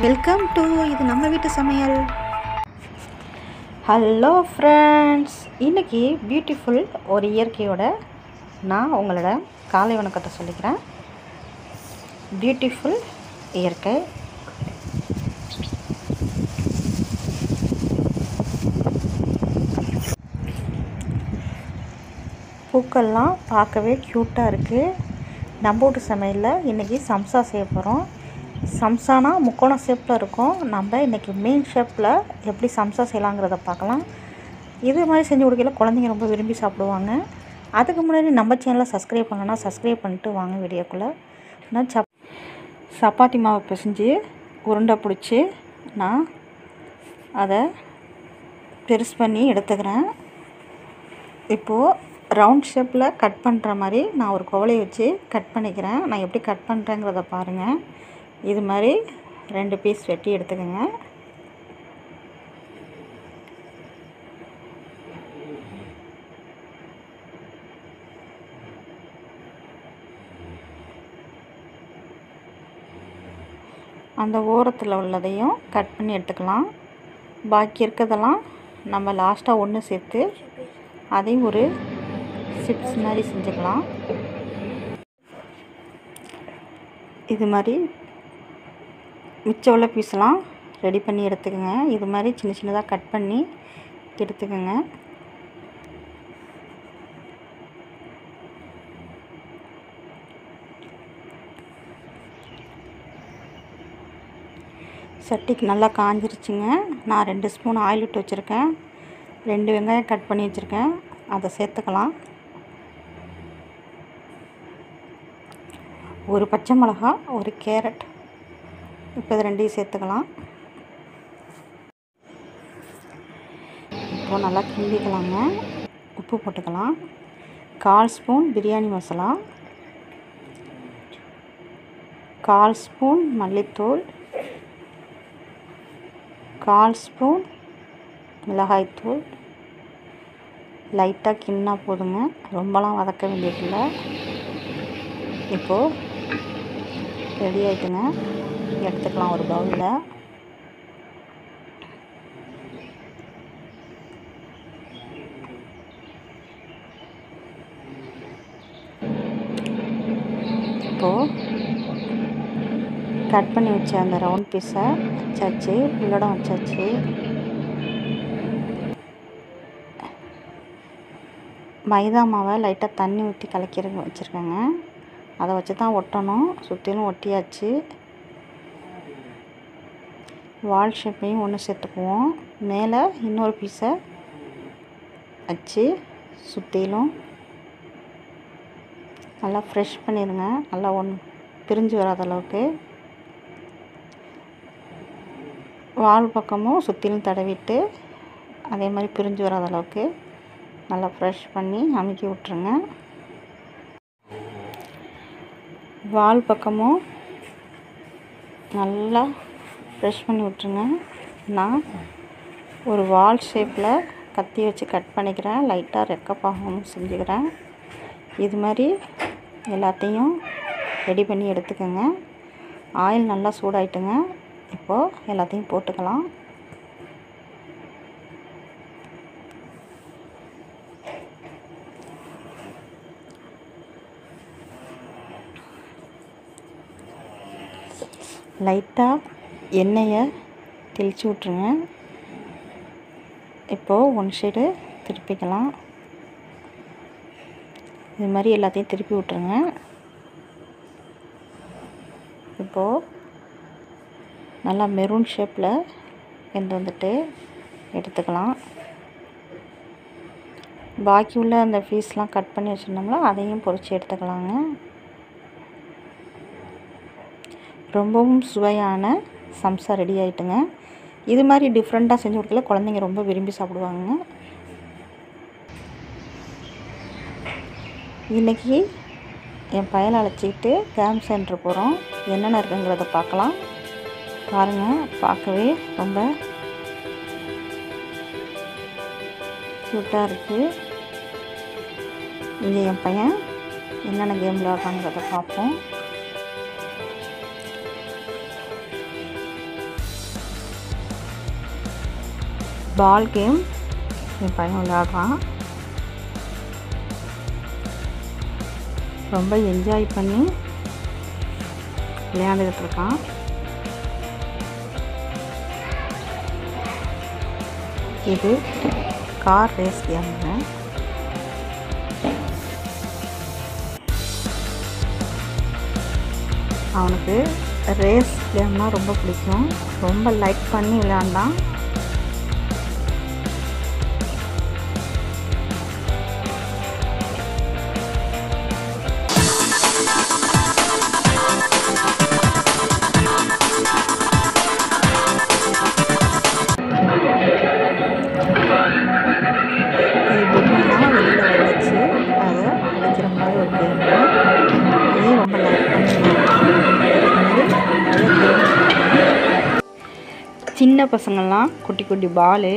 Welcome to இது நம்ம வீட்டு சமையல். ஹலோ ஃப்ரெண்ட்ஸ் இன்றைக்கி பியூட்டிஃபுல் ஒரு இயற்கையோட நான் உங்களோட காலை வணக்கத்தை சொல்லிக்கிறேன். பியூட்டிஃபுல் இயற்கை. பூக்கள்லாம் பார்க்கவே க்யூட்டாக இருக்குது நம்ம வீட்டு சமையலில் இன்றைக்கி சம்சா செய்ய போகிறோம் சம்சானா முக்கோண ஷேப்பில் இருக்கும். நம்ம இன்றைக்கி மெயின் ஷேப்பில் எப்படி சம்சா செய்யலாங்கிறத பார்க்கலாம். இது மாதிரி செஞ்சு கொடுக்கல குழந்தைங்க ரொம்ப விரும்பி சாப்பிடுவாங்க. அதுக்கு முன்னாடி நம்ம சேனலை சப்ஸ்கிரைப் பண்ணலன்னா சப்ஸ்கிரைப் பண்ணிட்டு வாங்க வீடியோக்குள்ளே. நான் சப் சப்பாத்தி மாவை பிசைஞ்சு உருண்டை பிடிச்சி நான் அதை பெருசு பண்ணி எடுத்துக்கிறேன். இப்போது ரவுண்ட் ஷேப்பில் கட் பண்ணுற மாதிரி நான் ஒரு குவலையை வச்சு கட் பண்ணிக்கிறேன். நான் எப்படி கட் பண்ணுறேங்கிறத பாருங்கள் இது மாதிரி ரெண்டு பீஸ் வெட்டி எடுத்துக்கோங்க. அந்த ஓரத்தில் உள்ளதையும் கட் பண்ணி எடுத்துக்கலாம். பாக்கி இருக்கிறதெல்லாம் நம்ம லாஸ்ட்டாக ஒன்று சேர்த்து அதையும் ஒரு சிப்ஸ் மாதிரி செஞ்சுக்கலாம். இது மாதிரி மிச்சம் உள்ள பீஸ்லாம் ரெடி பண்ணி எடுத்துக்கோங்க. இது மாதிரி சின்ன சின்னதாக கட் பண்ணி எடுத்துக்கோங்க. சட்டிக்கு நல்லா காஞ்சிருச்சுங்க. நான் ரெண்டு ஸ்பூன் ஆயில் விட்டு வச்சுருக்கேன். ரெண்டு வெங்காயம் கட் பண்ணி வச்சுருக்கேன். அதை சேர்த்துக்கலாம். ஒரு பச்சை மிளகா ஒரு கேரட் இப்போ இது ரெண்டையும் சேர்த்துக்கலாம். இப்போது நல்லா கிண்டிக்கலாங்க. உப்பு போட்டுக்கலாம். கால் ஸ்பூன் பிரியாணி மசாலா. கால் ஸ்பூன் மல்லித்தூள். கால் ஸ்பூன் மிளகாய்த்தூள். லைட்டாக கிண்ணா போதுங்க. ரொம்பலாம் வதக்க வேண்டியதில்லை. இப்போது ரெடி ஆகிட்டுங்க எடுத்துக்கலாம் ஒரு பவுலில் இப்போது கட் பண்ணி வச்ச அந்த ரவுண்ட் பீஸை வச்சாச்சு. உள்ளடம் வச்சாச்சு. மைதா மாவை லைட்டாக தண்ணி ஊற்றி கலக்கி வச்சுருக்கேங்க. அதை வச்சு தான் ஒட்டணும். சுற்றிலும் ஒட்டியாச்சு. வால் ஷேப்பையும் ஒன்று சேர்த்துக்குவோம். மேலே இன்னொரு பீஸை வச்சு சுற்றிலும் நல்லா ஃப்ரெஷ் பண்ணிடுங்க நல்லா ஒன் பிரிஞ்சு வராத அளவுக்கு. வால் பக்கமும் சுற்றிலும் தடவிட்டு அதே மாதிரி பிரிஞ்சு வராத அளவுக்கு நல்லா ஃப்ரெஷ் பண்ணி அமுக்கி விட்ருங்க வால் பக்கமும் நல்லா ஃப்ரெஷ் பண்ணி விட்ருங்க நான் ஒரு வால் ஷேப்பில் கத்தி வச்சு கட் பண்ணிக்கிறேன். லைட்டாக ரெக்கப்பாகவும் செஞ்சுக்கிறேன். இது மாதிரி எல்லாத்தையும் ரெடி பண்ணி எடுத்துக்கோங்க. ஆயில் நல்லா சூடாயிட்டுங்க. இப்போது எல்லாத்தையும் போட்டுக்கலாம். லைட்டாக எண்ணெயை தெளித்து விட்ருங்க இப்போது ஒன் சைடு திருப்பிக்கலாம். இது மாதிரி எல்லாத்தையும் திருப்பி விட்ருங்க இப்போது நல்லா மெரூன் ஷேப்பில் வெந்து வந்துட்டு எடுத்துக்கலாம். பாக்கி உள்ள அந்த ஃபீஸ்லாம் கட் பண்ணி வச்சுருந்தோம்னா அதையும் பொறிச்சு எடுத்துக்கலாங்க. ரொம்பவும் சுவையான சம்சா ரெடி ஆகிட்டுங்க இது மாதிரி டிஃப்ரெண்ட்டாக செஞ்சு கொடுக்கல குழந்தைங்க ரொம்ப விரும்பி சாப்பிடுவாங்க. இன்றைக்கி என் பையனை அழைச்சிக்கிட்டு கேம்ப் சென்டர் போகிறோம் என்னென்ன இருக்குங்கிறத பார்க்கலாம். பாருங்கள் பார்க்கவே ரொம்ப க்யூட்டாக இருக்குது இங்கே என் பையன் என்னென்ன கேம் விளையாடுறாங்கிறத பார்ப்போம். பால் கேம் என் பையன் விளையாடுறான். ரொம்ப என்ஜாய் பண்ணி விளையாண்டுக்கிட்டு இருக்கான். இது கார் ரேஸ் கேமுங்க அவனுக்கு ரேஸ் கேம்னால் ரொம்ப பிடிக்கும். ரொம்ப லைக் பண்ணி விளையாண்டான். சின்ன பசங்கள்லாம் குட்டி குட்டி பாலு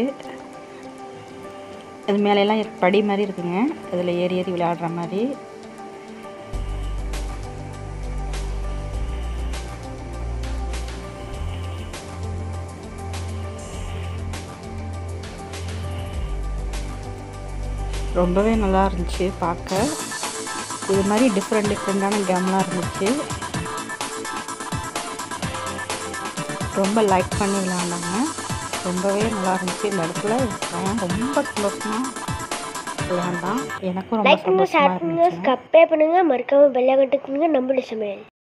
அது மேலெல்லாம் படி மாதிரி இருக்குங்க. அதில் ஏறி ஏறி விளையாடுற மாதிரி. ரொம்பவே நல்லா இருந்துச்சு பார்க்க. இது மாதிரி டிஃப்ரெண்ட் டிஃப்ரெண்ட்டான கேம்லாம் இருந்துச்சு. ரொம்ப லைக் பண்ணி விளையாண்டாங்க ரொம்பவே நல்லா இருந்துச்சு. இந்த இடத்துல பையன் ரொம்ப சந்தோஷமாக விளையாண்டான் எனக்கும் ரொம்ப சந்தோஷமாக இருந்துச்சு. சப்ஸ்கிரைப் பண்ணுங்க மறக்காம பெல் ஐக்கன் பண்ணுங்க நம்மளுடைய சமையல்